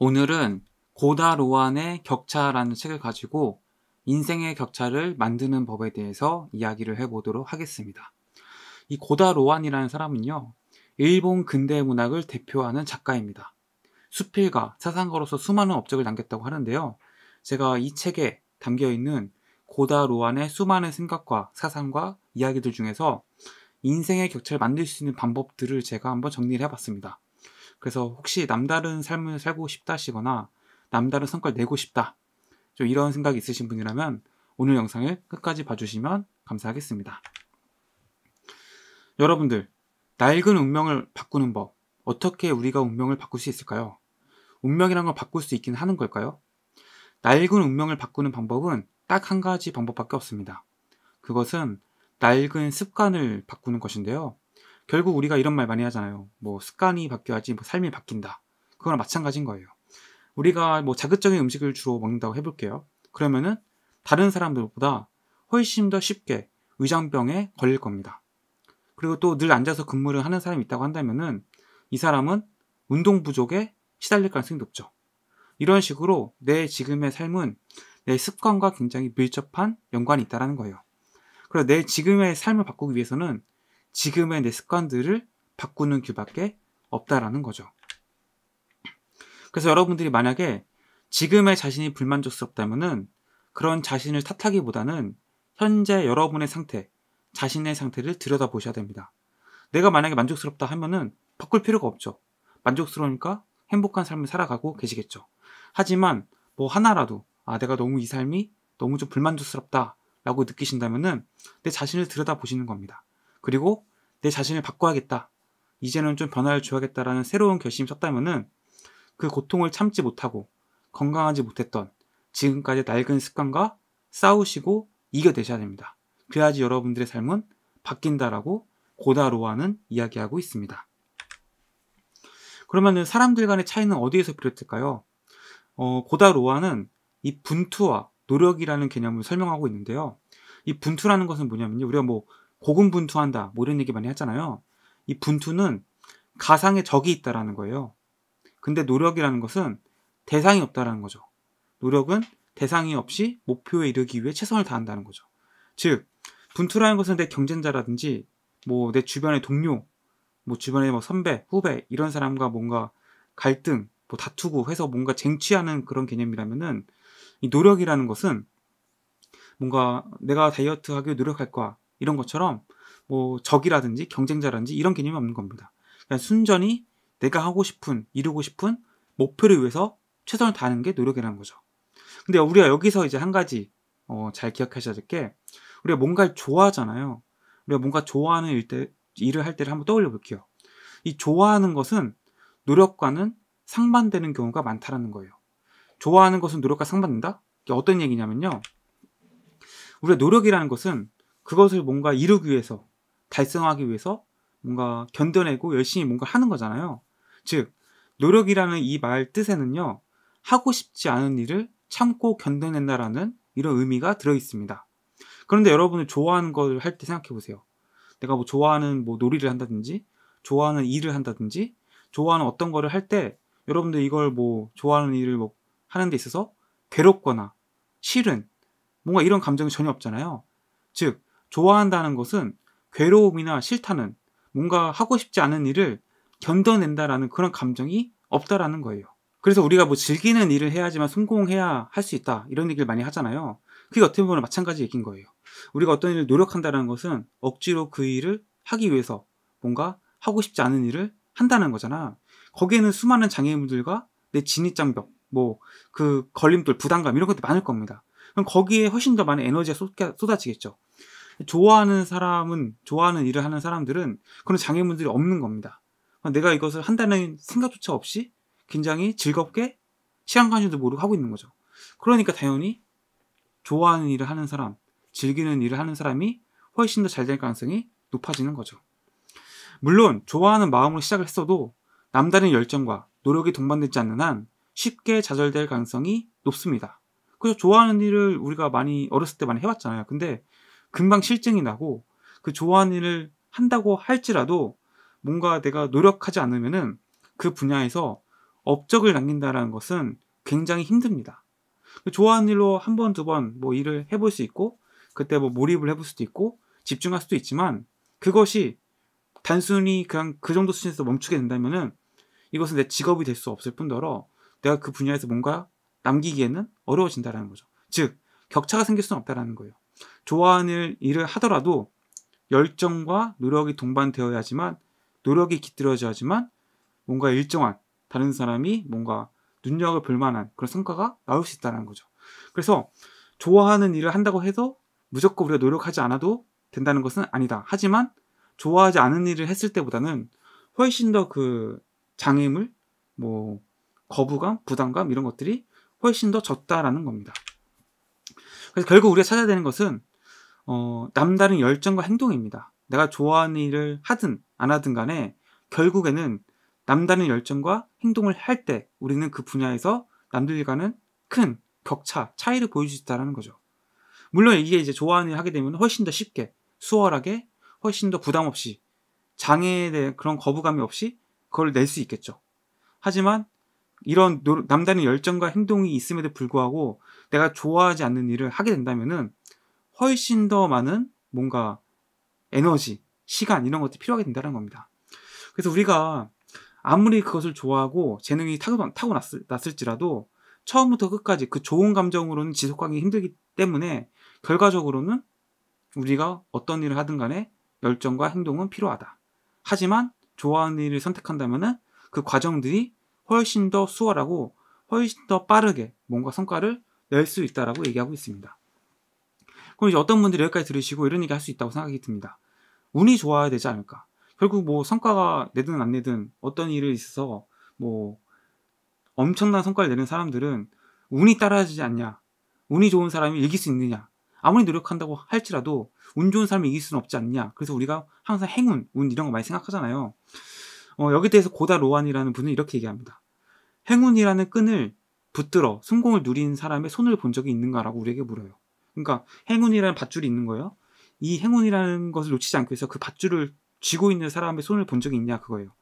오늘은 고다 로안의 격차라는 책을 가지고 인생의 격차를 만드는 법에 대해서 이야기를 해보도록 하겠습니다. 이 고다 로안이라는 사람은요, 일본 근대 문학을 대표하는 작가입니다. 수필가, 사상가로서 수많은 업적을 남겼다고 하는데요. 제가 이 책에 담겨 있는 고다 로안의 수많은 생각과 사상과 이야기들 중에서 인생의 격차를 만들 수 있는 방법들을 제가 한번 정리를 해봤습니다. 그래서 혹시 남다른 삶을 살고 싶다 하시거나 남다른 성과를 내고 싶다. 좀 이런 생각이 있으신 분이라면 오늘 영상을 끝까지 봐주시면 감사하겠습니다. 여러분들, 낡은 운명을 바꾸는 법, 어떻게 우리가 운명을 바꿀 수 있을까요? 운명이란 걸 바꿀 수 있긴 하는 걸까요? 낡은 운명을 바꾸는 방법은 딱 한 가지 방법밖에 없습니다. 그것은 낡은 습관을 바꾸는 것인데요. 결국 우리가 이런 말 많이 하잖아요. 뭐 습관이 바뀌어야지 뭐 삶이 바뀐다. 그거랑 마찬가지인 거예요. 우리가 뭐 자극적인 음식을 주로 먹는다고 해볼게요. 그러면은 다른 사람들보다 훨씬 더 쉽게 위장병에 걸릴 겁니다. 그리고 또 늘 앉아서 근무를 하는 사람이 있다고 한다면은 이 사람은 운동 부족에 시달릴 가능성이 높죠. 이런 식으로 내 지금의 삶은 내 습관과 굉장히 밀접한 연관이 있다는 거예요. 그래서 내 지금의 삶을 바꾸기 위해서는 지금의 내 습관들을 바꾸는 길밖에 없다라는 거죠. 그래서 여러분들이 만약에 지금의 자신이 불만족스럽다면은 그런 자신을 탓하기보다는 현재 여러분의 상태, 자신의 상태를 들여다보셔야 됩니다. 내가 만약에 만족스럽다 하면은 바꿀 필요가 없죠. 만족스러우니까 행복한 삶을 살아가고 계시겠죠. 하지만 뭐 하나라도 아 내가 너무 이 삶이 너무 좀 불만족스럽다 라고 느끼신다면은 내 자신을 들여다보시는 겁니다. 그리고 내 자신을 바꿔야겠다. 이제는 좀 변화를 줘야겠다라는 새로운 결심이 섰다면은 그 고통을 참지 못하고 건강하지 못했던 지금까지 낡은 습관과 싸우시고 이겨내셔야 됩니다. 그래야지 여러분들의 삶은 바뀐다라고 고다로아는 이야기하고 있습니다. 그러면은 사람들 간의 차이는 어디에서 비롯될까요? 어, 고다로아는 이 분투와 노력이라는 개념을 설명하고 있는데요. 이 분투라는 것은 뭐냐면요. 우리가 뭐 고군분투한다 뭐 이런 얘기 많이 하잖아요. 이 분투는 가상의 적이 있다라는 거예요. 근데 노력이라는 것은 대상이 없다라는 거죠. 노력은 대상이 없이 목표에 이르기 위해 최선을 다한다는 거죠. 즉 분투라는 것은 내 경쟁자라든지 뭐 내 주변의 동료, 뭐 주변의 뭐 선배, 후배 이런 사람과 뭔가 갈등, 뭐 다투고 해서 뭔가 쟁취하는 그런 개념이라면은 이 노력이라는 것은 뭔가 내가 다이어트 하기 위해 노력할 거야. 이런 것처럼 뭐 적이라든지 경쟁자라든지 이런 개념이 없는 겁니다. 그냥 순전히 내가 하고 싶은, 이루고 싶은 목표를 위해서 최선을 다하는 게 노력이라는 거죠. 근데 우리가 여기서 이제 한 가지 어, 잘 기억하셔야 될 게 우리가 뭔가를 좋아하잖아요. 우리가 뭔가 좋아하는 일 때, 일을 할 때를 한번 떠올려 볼게요. 이 좋아하는 것은 노력과는 상반되는 경우가 많다라는 거예요. 좋아하는 것은 노력과 상반된다? 이게 어떤 얘기냐면요. 우리가 노력이라는 것은 그것을 뭔가 이루기 위해서, 달성하기 위해서 뭔가 견뎌내고 열심히 뭔가 하는 거잖아요. 즉, 노력이라는 이 말 뜻에는요, 하고 싶지 않은 일을 참고 견뎌낸다라는 이런 의미가 들어 있습니다. 그런데 여러분을 좋아하는 걸 할 때 생각해 보세요. 내가 뭐 좋아하는 뭐 놀이를 한다든지, 좋아하는 일을 한다든지, 좋아하는 어떤 거를 할 때 여러분들 이걸 뭐 좋아하는 일을 뭐 하는 데 있어서 괴롭거나 싫은 뭔가 이런 감정이 전혀 없잖아요. 즉, 좋아한다는 것은 괴로움이나 싫다는 뭔가 하고 싶지 않은 일을 견뎌낸다라는 그런 감정이 없다라는 거예요. 그래서 우리가 뭐 즐기는 일을 해야지만 성공해야 할 수 있다 이런 얘기를 많이 하잖아요. 그게 어떻게 보면 마찬가지 얘기인 거예요. 우리가 어떤 일을 노력한다는 것은 억지로 그 일을 하기 위해서 뭔가 하고 싶지 않은 일을 한다는 거잖아. 거기에는 수많은 장애인들과 내 진입장벽, 뭐 그 걸림돌, 부담감 이런 것도 많을 겁니다. 그럼 거기에 훨씬 더 많은 에너지가 쏟아지겠죠. 좋아하는 사람은 좋아하는 일을 하는 사람들은 그런 장애물들이 없는 겁니다. 내가 이것을 한다는 생각조차 없이 굉장히 즐겁게 시간 줄도 모르고 하고 있는 거죠. 그러니까 당연히 좋아하는 일을 하는 사람, 즐기는 일을 하는 사람이 훨씬 더 잘 될 가능성이 높아지는 거죠. 물론 좋아하는 마음으로 시작을 했어도 남다른 열정과 노력이 동반되지 않는 한 쉽게 좌절될 가능성이 높습니다. 그래서 좋아하는 일을 우리가 많이 어렸을 때 많이 해봤잖아요. 근데 금방 실증이 나고 그 좋아하는 일을 한다고 할지라도 뭔가 내가 노력하지 않으면은 그 분야에서 업적을 남긴다라는 것은 굉장히 힘듭니다. 좋아하는 일로 한 번, 두 번 뭐 일을 해볼 수 있고, 그때 뭐 몰입을 해볼 수도 있고, 집중할 수도 있지만, 그것이 단순히 그냥 그 정도 수준에서 멈추게 된다면은 이것은 내 직업이 될 수 없을 뿐더러 내가 그 분야에서 뭔가 남기기에는 어려워진다라는 거죠. 즉, 격차가 생길 수는 없다라는 거예요. 좋아하는 일을 하더라도 열정과 노력이 동반되어야지만 노력이 깃들어져야지만 뭔가 일정한 다른 사람이 뭔가 눈여겨 볼 만한 그런 성과가 나올 수 있다는 거죠. 그래서 좋아하는 일을 한다고 해서 무조건 우리가 노력하지 않아도 된다는 것은 아니다. 하지만 좋아하지 않은 일을 했을 때보다는 훨씬 더 그 장애물, 뭐 거부감, 부담감 이런 것들이 훨씬 더 적다라는 겁니다. 그래서 결국 우리가 찾아야 되는 것은 어, 남다른 열정과 행동입니다. 내가 좋아하는 일을 하든 안 하든 간에 결국에는 남다른 열정과 행동을 할 때 우리는 그 분야에서 남들과는 큰 격차, 차이를 보여줄 수 있다는 거죠. 물론 이게 이제 좋아하는 일 하게 되면 훨씬 더 쉽게, 수월하게, 훨씬 더 부담 없이, 장애에 대한 그런 거부감이 없이 그걸 낼 수 있겠죠. 하지만 이런 남다른 열정과 행동이 있음에도 불구하고 내가 좋아하지 않는 일을 하게 된다면은 훨씬 더 많은 뭔가 에너지, 시간 이런 것들이 필요하게 된다는 겁니다. 그래서 우리가 아무리 그것을 좋아하고 재능이 타고, 타고났을지라도 처음부터 끝까지 그 좋은 감정으로는 지속하기 힘들기 때문에 결과적으로는 우리가 어떤 일을 하든 간에 열정과 행동은 필요하다. 하지만 좋아하는 일을 선택한다면 그 과정들이 훨씬 더 수월하고 훨씬 더 빠르게 뭔가 성과를 낼 수 있다라고 얘기하고 있습니다. 그럼 이제 어떤 분들이 여기까지 들으시고 이런 얘기 할 수 있다고 생각이 듭니다. 운이 좋아야 되지 않을까? 결국 뭐 성과가 내든 안 내든 어떤 일을 있어서 뭐 엄청난 성과를 내는 사람들은 운이 따라지지 않냐. 운이 좋은 사람이 이길 수 있느냐. 아무리 노력한다고 할지라도 운 좋은 사람이 이길 수는 없지 않냐. 그래서 우리가 항상 행운, 운 이런 거 많이 생각하잖아요. 어, 여기 대해서 고다 로안이라는 분은 이렇게 얘기합니다. 행운이라는 끈을 붙들어 성공을 누린 사람의 손을 본 적이 있는가라고 우리에게 물어요. 그러니까 행운이라는 밧줄이 있는 거예요. 이 행운이라는 것을 놓치지 않기 위해서 그 밧줄을 쥐고 있는 사람의 손을 본 적이 있냐 그거예요.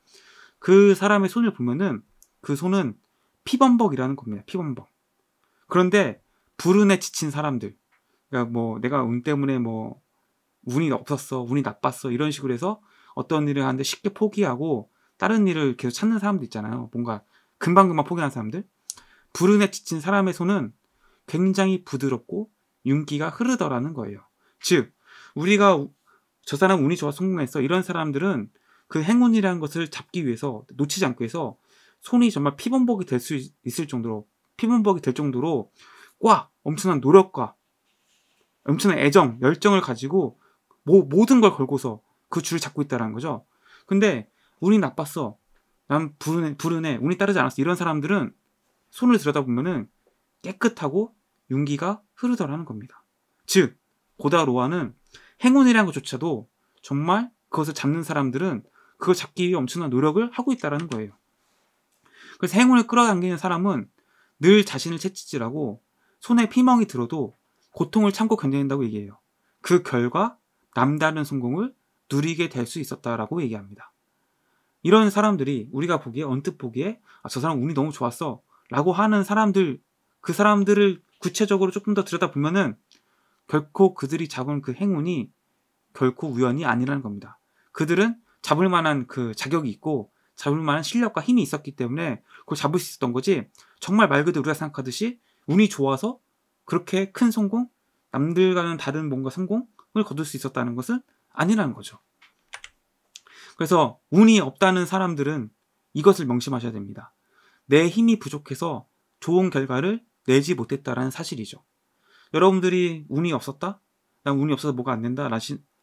그 사람의 손을 보면은 그 손은 피범벅이라는 겁니다. 피범벅. 그런데 불운에 지친 사람들, 그러니까 뭐 내가 운 때문에 뭐 운이 없었어, 운이 나빴어 이런 식으로 해서 어떤 일을 하는데 쉽게 포기하고 다른 일을 계속 찾는 사람도 있잖아요. 뭔가 금방금방 포기하는 사람들. 불운에 지친 사람의 손은 굉장히 부드럽고 윤기가 흐르더라는 거예요. 즉, 우리가 저 사람 운이 좋아 성공했어. 이런 사람들은 그 행운이라는 것을 잡기 위해서 놓치지 않기 위해서 손이 정말 피범벅이 될 수 있을 정도로 피범벅이 될 정도로 꽉 엄청난 노력과 엄청난 애정, 열정을 가지고 뭐, 모든 걸 걸고서 그 줄을 잡고 있다는 거죠. 근데 운이 나빴어. 난 불운해, 불운해. 운이 따르지 않았어. 이런 사람들은 손을 들여다보면은 깨끗하고 윤기가 흐르더라는 겁니다. 즉, 고다로아는 행운이라는 것조차도 정말 그것을 잡는 사람들은 그걸 잡기 위해 엄청난 노력을 하고 있다는 거예요. 그래서 행운을 끌어당기는 사람은 늘 자신을 채찍질하고 손에 피멍이 들어도 고통을 참고 견뎌낸다고 얘기해요. 그 결과 남다른 성공을 누리게 될 수 있었다라고 얘기합니다. 이런 사람들이 우리가 보기에 언뜻 보기에 아, 저 사람 운이 너무 좋았어 라고 하는 사람들 그 사람들을 구체적으로 조금 더 들여다보면은 결코 그들이 잡은 그 행운이 결코 우연이 아니라는 겁니다. 그들은 잡을 만한 그 자격이 있고 잡을 만한 실력과 힘이 있었기 때문에 그걸 잡을 수 있었던 거지 정말 말 그대로 우리가 생각하듯이 운이 좋아서 그렇게 큰 성공, 남들과는 다른 뭔가 성공을 거둘 수 있었다는 것은 아니라는 거죠. 그래서 운이 없다는 사람들은 이것을 명심하셔야 됩니다. 내 힘이 부족해서 좋은 결과를 내지 못했다라는 사실이죠. 여러분들이 운이 없었다? 난 운이 없어서 뭐가 안 된다?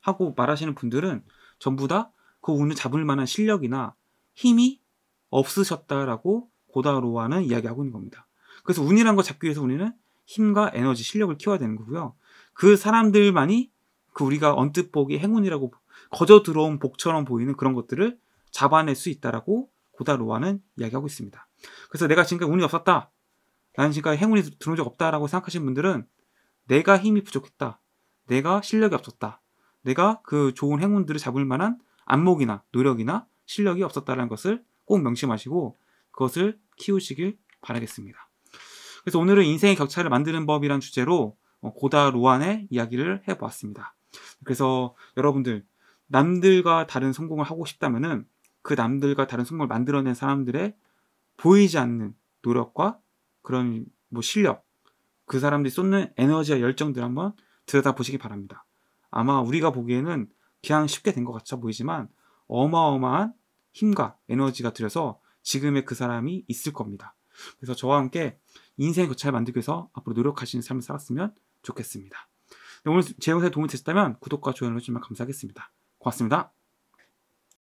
하고 말하시는 분들은 전부 다 그 운을 잡을 만한 실력이나 힘이 없으셨다라고 고다로와는 이야기하고 있는 겁니다. 그래서 운이란 거 잡기 위해서 우리는 힘과 에너지, 실력을 키워야 되는 거고요. 그 사람들만이 그 우리가 언뜻 보기 행운이라고 거저 들어온 복처럼 보이는 그런 것들을 잡아낼 수 있다라고 고다로와는 이야기하고 있습니다. 그래서 내가 지금까지 운이 없었다. 나는 지금까지 행운이 들어온 적 없다라고 생각하시는 분들은 내가 힘이 부족했다. 내가 실력이 없었다. 내가 그 좋은 행운들을 잡을 만한 안목이나 노력이나 실력이 없었다는 것을 꼭 명심하시고 그것을 키우시길 바라겠습니다. 그래서 오늘은 인생의 격차를 만드는 법이란 주제로 어, 고다 로안의 이야기를 해보았습니다. 그래서 여러분들 남들과 다른 성공을 하고 싶다면은 그 남들과 다른 성공을 만들어낸 사람들의 보이지 않는 노력과 그런 뭐 실력, 그 사람들이 쏟는 에너지와 열정들 한번 들여다 보시기 바랍니다. 아마 우리가 보기에는 그냥 쉽게 된 것 같아 보이지만 어마어마한 힘과 에너지가 들여서 지금의 그 사람이 있을 겁니다. 그래서 저와 함께 인생 거차를 만들기 위해서 앞으로 노력하시는 삶을 살았으면 좋겠습니다. 오늘 제 영상에 도움이 되셨다면 구독과 좋아요를 해주시면 감사하겠습니다. 고맙습니다.